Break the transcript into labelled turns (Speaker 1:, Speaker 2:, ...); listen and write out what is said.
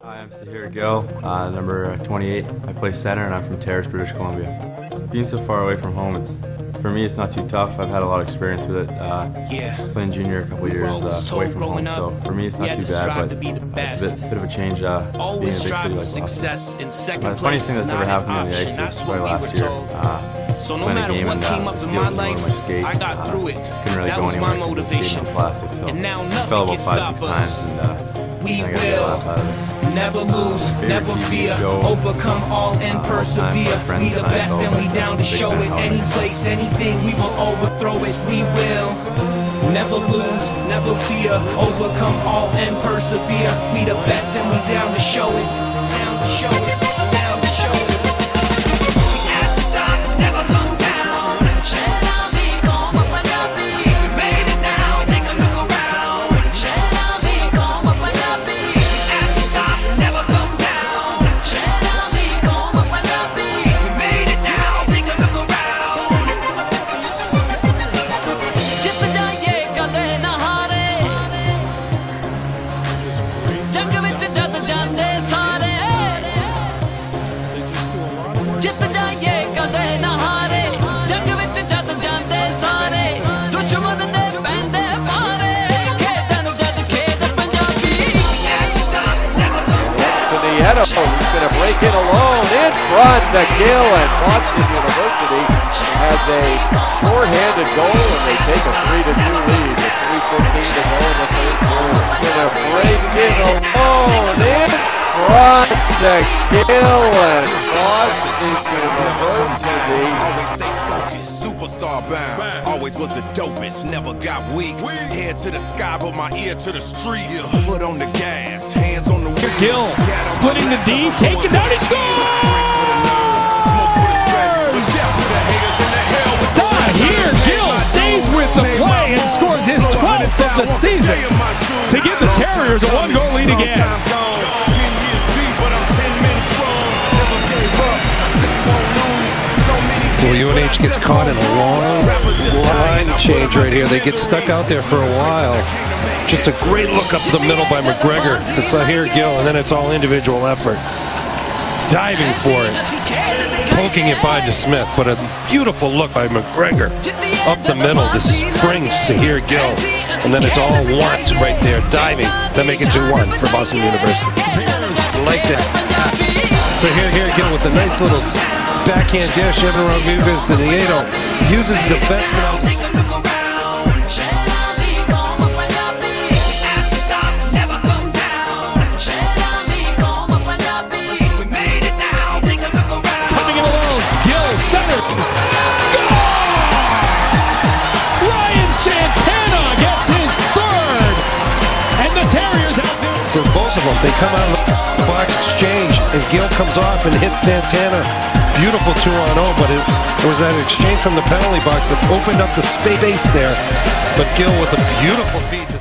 Speaker 1: Hi, I'm Sahir Gill, uh, number 28. I play center and I'm from Terrace, British Columbia. Being so far away from home, it's for me it's not too tough. I've had a lot of experience with it. Uh,
Speaker 2: Yeah.
Speaker 1: playing junior a couple years uh, away from home, so for me it's not too bad. But
Speaker 2: to
Speaker 1: uh, it's a bit, it's a bit of a change uh, being in a big
Speaker 2: strive
Speaker 1: city
Speaker 2: for
Speaker 1: like Boston.
Speaker 2: success in second
Speaker 1: the funniest thing that's ever happened
Speaker 2: an
Speaker 1: on the ice was probably last year. Uh,
Speaker 2: So no
Speaker 1: playing a
Speaker 2: matter
Speaker 1: game
Speaker 2: what
Speaker 1: and, uh,
Speaker 2: came up
Speaker 1: the
Speaker 2: in
Speaker 1: steel
Speaker 2: my life,
Speaker 1: my skate.
Speaker 2: I got
Speaker 1: uh,
Speaker 2: through it.
Speaker 1: Couldn't really
Speaker 2: That
Speaker 1: go anywhere 'cause the skating
Speaker 2: motivation.
Speaker 1: on plastic, so
Speaker 2: And now
Speaker 1: I fell about five, six times, and uh,
Speaker 2: We
Speaker 1: I got a laugh out of it.
Speaker 2: Never lose, never fear, overcome all and persevere. We the best and we down to show it. Any place, anything, we will overthrow it. We will. Never lose, never fear, overcome all and persevere. We the best and we down to show it. To it
Speaker 3: alone in front. McGill and Boston University has a four-handed goal, and they take a three-to-two lead. With 3:15 to go in the third quarter, to break it alone in front. And Boston to to the
Speaker 4: Always stay focused, superstar bound. Always was the dopest, never got weak. Head to the sky, but my ear to the street. Foot on the gas, wheel.
Speaker 5: Gill splitting the D, taking down, he scores! Sahir Gill stays with the play and scores his 12th of the season to give the Terriers a one-goal lead again.
Speaker 6: Well, UNH gets caught in a long line change right here. They get stuck out there for a while. Just a great look up the middle by McGregor to Sahir Gill, and then it's all individual effort. Diving for it, poking it by to Smith, but a beautiful look by McGregor up the middle to spring Sahir Gill, and then it's all once right there, diving to make it 2-1 for Boston University. Like that. So here, Gill with a nice little backhand dish in around Mugas to Nieto. Uses the defenseman out. They come out of the box exchange, and Gill comes off and hits Santana. Beautiful 2 on 0, but it, it was that exchange from the penalty box that opened up the space base there. But Gill with a beautiful feed